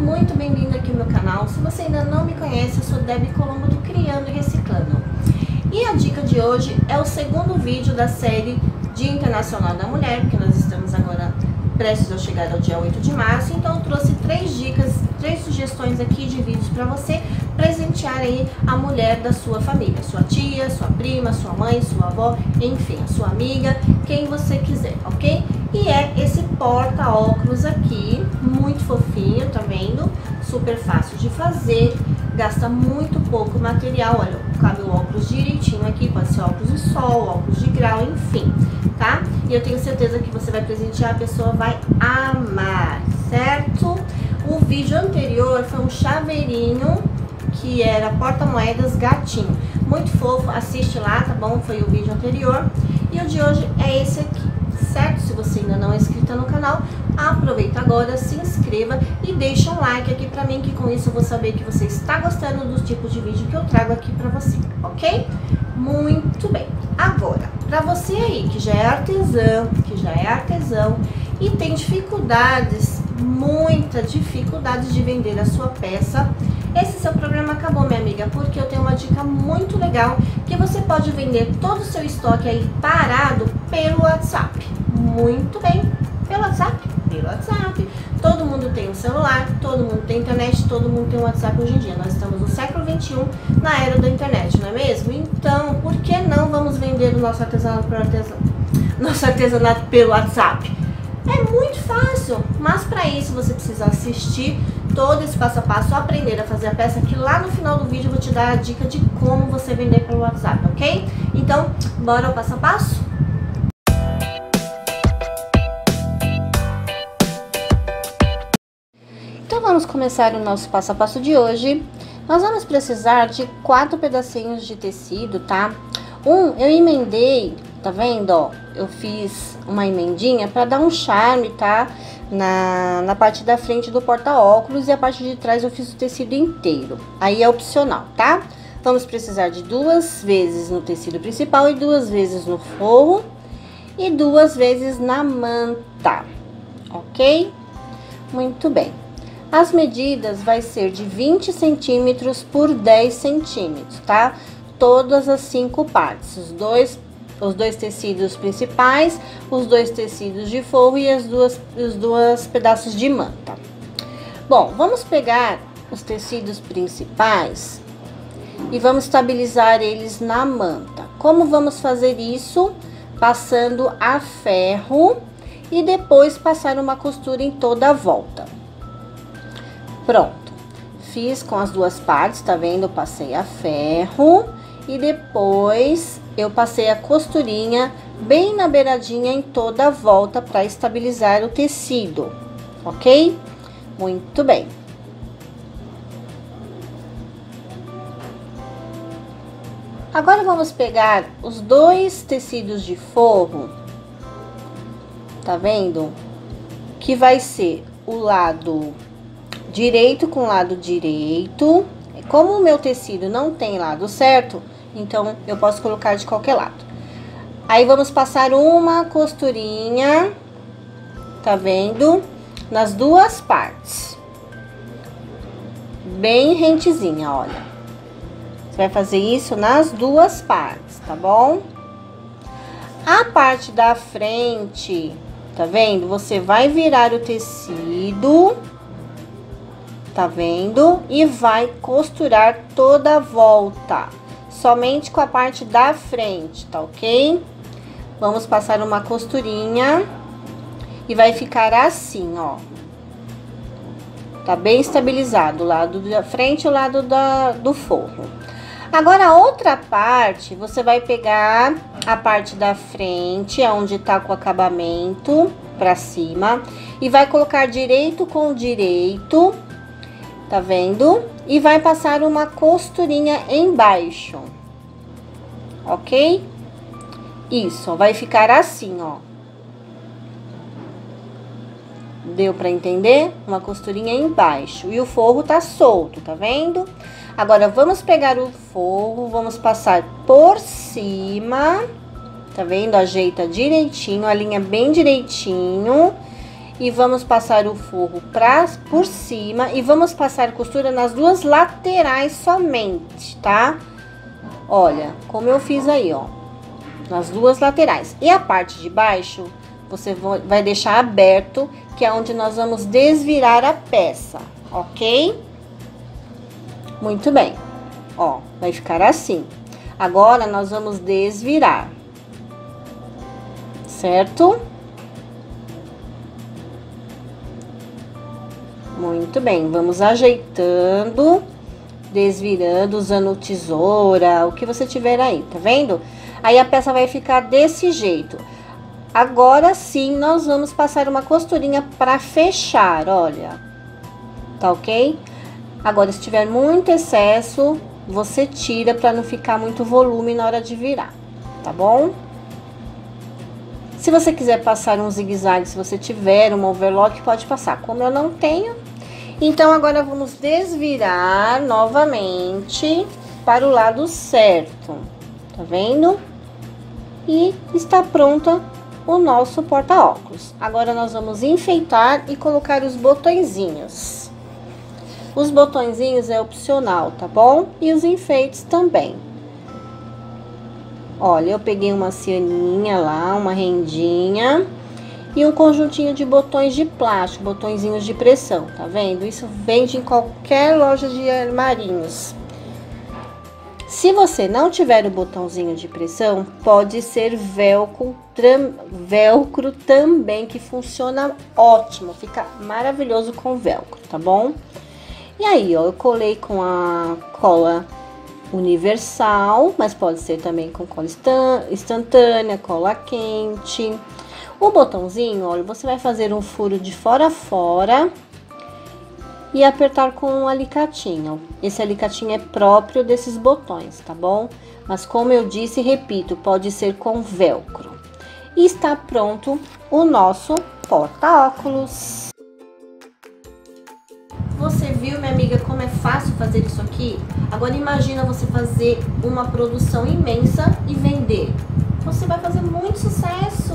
muito bem-vindo aqui no canal. Se você ainda não me conhece, eu sou Debbie Colombo do Criando e Reciclando. E a dica de hoje é o segundo vídeo da série Dia Internacional da Mulher, porque nós estamos agora prestes a chegar ao dia 8 de março, então eu trouxe três dicas, três sugestões aqui de vídeos para você presentear aí a mulher da sua família, sua tia, sua prima, sua mãe, sua avó, enfim, a sua amiga, quem você quiser, ok? E é esse porta-óculos aqui, muito fofinho, tá vendo? Super fácil de fazer, gasta muito pouco material, olha, cabe o óculos direitinho aqui, pode ser óculos de sol, óculos de grau, enfim tá? E eu tenho certeza que você vai presentear, a pessoa vai amar, certo? O vídeo anterior foi um chaveirinho que era porta-moedas gatinho. Muito fofo, assiste lá, tá bom? Foi o vídeo anterior. E o de hoje é esse aqui, certo? Se você ainda não é inscrito no canal, aproveita agora, se inscreva e deixa um like aqui pra mim, que com isso eu vou saber que você está gostando dos tipos de vídeo que eu trago aqui pra você, ok? Muito bem. Agora, para você aí que já é artesã, que já é artesão e tem dificuldades, muita dificuldade de vender a sua peça, esse seu programa acabou, minha amiga, porque eu tenho uma dica muito legal que você pode vender todo o seu estoque aí parado pelo WhatsApp. Muito bem, pelo WhatsApp, pelo WhatsApp. Todo mundo tem um celular, todo mundo tem internet, todo mundo tem um WhatsApp hoje em dia. Nós estamos no século XXI, na era da internet, não é mesmo? Então, por que não vamos vender o nosso artesanato pelo artesanato, nosso artesanato pelo WhatsApp? É muito fácil, mas para isso você precisa assistir todo esse passo a passo, aprender a fazer a peça, que lá no final do vídeo eu vou te dar a dica de como você vender pelo WhatsApp, ok? Então, bora ao passo a passo? Vamos começar o nosso passo a passo de hoje. Nós vamos precisar de quatro pedacinhos de tecido, tá? Um, eu emendei, tá vendo, ó? Eu fiz uma emendinha para dar um charme, tá? Na, na parte da frente do porta-óculos e a parte de trás eu fiz o tecido inteiro. Aí é opcional, tá? Vamos precisar de duas vezes no tecido principal e duas vezes no forro e duas vezes na manta, ok? Muito bem. As medidas vai ser de 20 centímetros por 10 centímetros, tá? Todas as cinco partes, os dois, os dois tecidos principais, os dois tecidos de forro e as duas, os dois pedaços de manta. Bom, vamos pegar os tecidos principais e vamos estabilizar eles na manta. Como vamos fazer isso? Passando a ferro e depois passar uma costura em toda a volta. Pronto. Fiz com as duas partes, tá vendo? Passei a ferro e depois eu passei a costurinha bem na beiradinha em toda a volta para estabilizar o tecido, ok? Muito bem. Agora vamos pegar os dois tecidos de forro, tá vendo? Que vai ser o lado direito com lado direito. Como o meu tecido não tem lado certo, então eu posso colocar de qualquer lado. Aí vamos passar uma costurinha, tá vendo? Nas duas partes. Bem rentezinha, olha. Você vai fazer isso nas duas partes, tá bom? A parte da frente, tá vendo? Você vai virar o tecido tá vendo? E vai costurar toda a volta, somente com a parte da frente, tá ok? Vamos passar uma costurinha e vai ficar assim, ó. Tá bem estabilizado, o lado da frente e o lado da, do forro. Agora, a outra parte, você vai pegar a parte da frente, onde tá com o acabamento pra cima, e vai colocar direito com direito, tá vendo? E vai passar uma costurinha embaixo, ok? Isso, vai ficar assim, ó. Deu pra entender? Uma costurinha embaixo. E o forro tá solto, tá vendo? Agora, vamos pegar o forro, vamos passar por cima, tá vendo? Ajeita direitinho, a linha bem direitinho. E vamos passar o forro pra, por cima e vamos passar costura nas duas laterais somente, tá? Olha, como eu fiz aí, ó, nas duas laterais. E a parte de baixo, você vai deixar aberto, que é onde nós vamos desvirar a peça, ok? Muito bem. Ó, vai ficar assim. Agora, nós vamos desvirar. Certo? Muito bem, vamos ajeitando, desvirando, usando tesoura, o que você tiver aí, tá vendo? Aí a peça vai ficar desse jeito. Agora sim, nós vamos passar uma costurinha para fechar, olha. Tá ok? Agora, se tiver muito excesso, você tira para não ficar muito volume na hora de virar, tá bom? Se você quiser passar um zigue-zague, se você tiver um overlock, pode passar. Como eu não tenho, então agora vamos desvirar novamente para o lado certo, tá vendo? E está pronta o nosso porta-óculos. Agora nós vamos enfeitar e colocar os botõezinhos. Os botõezinhos é opcional, tá bom? E os enfeites também. Olha, eu peguei uma cianinha lá, uma rendinha e um conjuntinho de botões de plástico, botõezinhos de pressão, tá vendo? Isso vende em qualquer loja de armarinhos. Se você não tiver o botãozinho de pressão, pode ser velcro, velcro também, que funciona ótimo, fica maravilhoso com velcro, tá bom? E aí, ó, eu colei com a cola universal, mas pode ser também com cola instantânea, cola quente. O botãozinho, olha, você vai fazer um furo de fora a fora e apertar com um alicatinho. Esse alicatinho é próprio desses botões, tá bom? Mas como eu disse, repito, pode ser com velcro. E está pronto o nosso porta-óculos. Você viu, minha amiga, como é fácil fazer isso aqui? Agora imagina você fazer uma produção imensa e vender. Você vai fazer muito sucesso,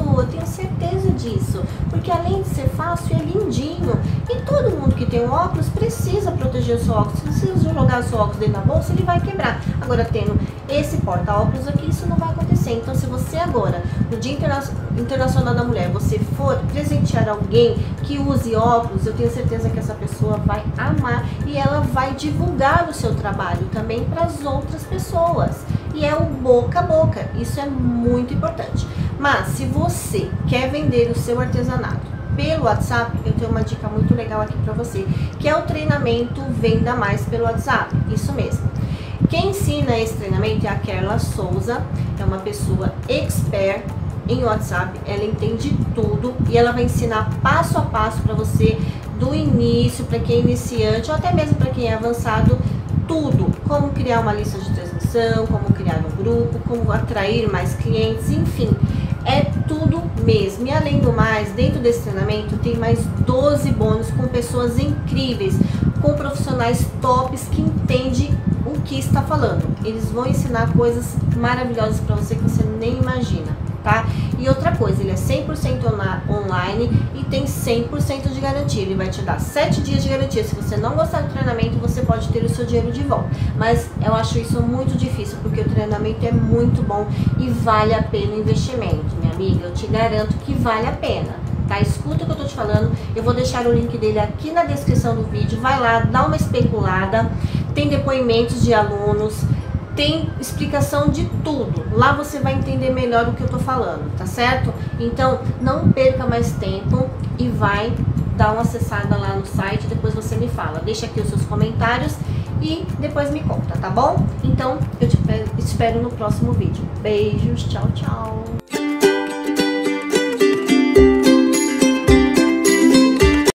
disso. Porque além de ser fácil, é lindinho. E todo mundo que tem um óculos precisa proteger o seu óculos. Se você jogar o seu óculos dentro da bolsa, ele vai quebrar. Agora, tendo esse porta-óculos aqui, isso não vai acontecer. Então, se você agora, no Dia Interna Internacional da Mulher, você for presentear alguém que use óculos, eu tenho certeza que essa pessoa vai amar e ela vai divulgar o seu trabalho também para as outras pessoas. E é o boca a boca, isso é muito importante. Mas se você quer vender o seu artesanato pelo WhatsApp, eu tenho uma dica muito legal aqui para você, que é o treinamento Venda Mais pelo WhatsApp. Isso mesmo. Quem ensina esse treinamento é a Kerla Souza, é uma pessoa expert em WhatsApp, ela entende tudo e ela vai ensinar passo a passo para você do início, para quem é iniciante ou até mesmo para quem é avançado, tudo, como criar uma lista de transmissão, como criar um grupo, como atrair mais clientes, enfim, é tudo mesmo. E além do mais, dentro desse treinamento tem mais 12 bônus com pessoas incríveis, com profissionais tops que entendem o que está falando. Eles vão ensinar coisas maravilhosas para você que você nem imagina tá? E outra coisa, ele é 100% online e tem 100% de garantia. Ele vai te dar 7 dias de garantia. Se você não gostar do treinamento, você pode ter o seu dinheiro de volta. Mas eu acho isso muito difícil, porque o treinamento é muito bom e vale a pena o investimento, minha amiga. Eu te garanto que vale a pena. Tá? Escuta o que eu tô te falando. Eu vou deixar o link dele aqui na descrição do vídeo. Vai lá, dá uma especulada. Tem depoimentos de alunos tem explicação de tudo. Lá você vai entender melhor o que eu tô falando, tá certo? Então, não perca mais tempo e vai dar uma acessada lá no site, depois você me fala. Deixa aqui os seus comentários e depois me conta, tá bom? Então, eu te espero no próximo vídeo. Beijos, tchau, tchau!